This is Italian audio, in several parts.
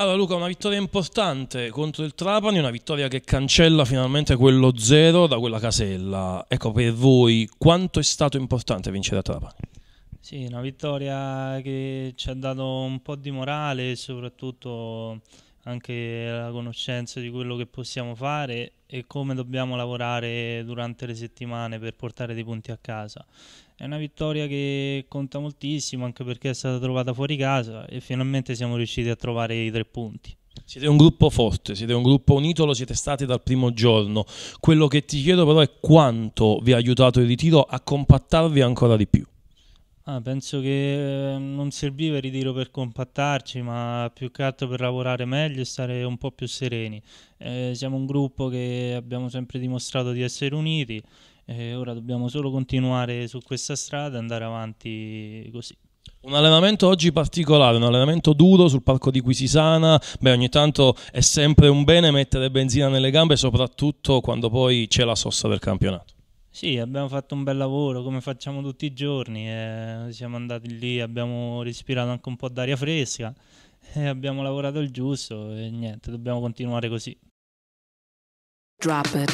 Allora Luca, una vittoria importante contro il Trapani, una vittoria che cancella finalmente quello zero da quella casella. Ecco, per voi quanto è stato importante vincere a Trapani? Sì, una vittoria che ci ha dato un po' di morale e soprattutto anche la conoscenza di quello che possiamo fare e come dobbiamo lavorare durante le settimane per portare dei punti a casa. È una vittoria che conta moltissimo anche perché è stata trovata fuori casa e finalmente siamo riusciti a trovare i tre punti. Siete un gruppo forte, siete un gruppo unito, lo siete stati dal primo giorno. Quello che ti chiedo però è quanto vi ha aiutato il ritiro a compattarvi ancora di più. Ah, penso che eh, non serviva il ritiro per compattarci, ma più che altro per lavorare meglio e stare un po' più sereni. Eh, siamo un gruppo che abbiamo sempre dimostrato di essere uniti e ora dobbiamo solo continuare su questa strada e andare avanti così. Un allenamento oggi particolare, un allenamento duro sul parco di Quisisana. Beh, ogni tanto è sempre un bene mettere benzina nelle gambe, soprattutto quando poi c'è la sosta del campionato. Sì, abbiamo fatto un bel lavoro come facciamo tutti i giorni. Eh, siamo andati lì, abbiamo respirato anche un po' d'aria fresca e abbiamo lavorato il giusto e niente, dobbiamo continuare così. Drop it.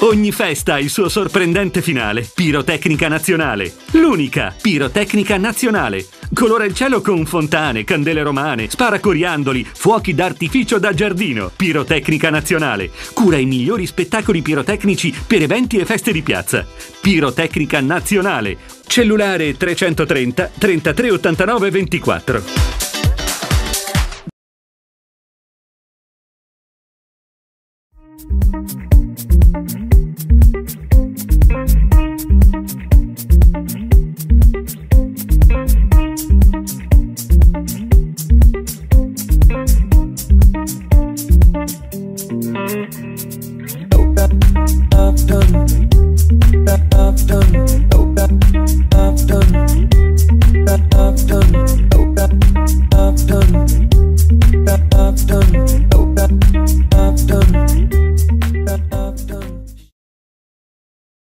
Ogni festa ha il suo sorprendente finale. Pirotecnica nazionale. L'unica pirotecnica nazionale. Colora il cielo con fontane, candele romane, sparacoriandoli, fuochi d'artificio da giardino, pirotecnica nazionale. Cura i migliori spettacoli pirotecnici per eventi e feste di piazza. Pirotecnica nazionale. Cellulare 330 3389 24. thank you I've I've done, I've done.